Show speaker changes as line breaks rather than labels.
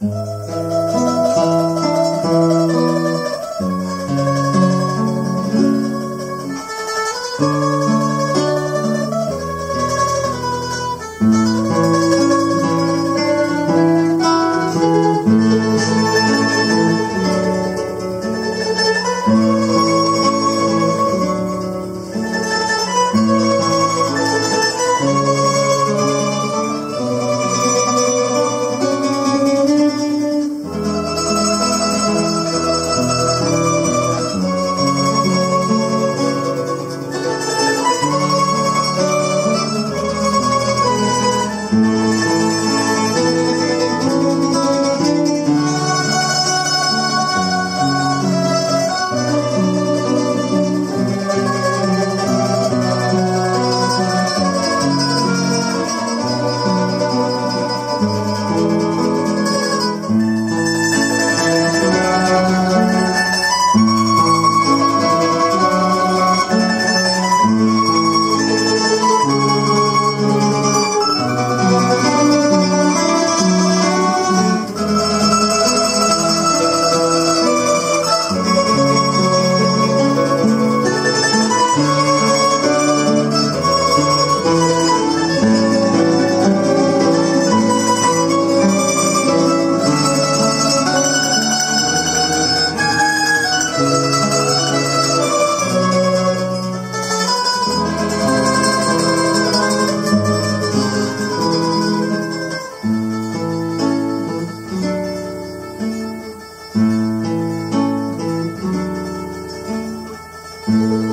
Música Thank you.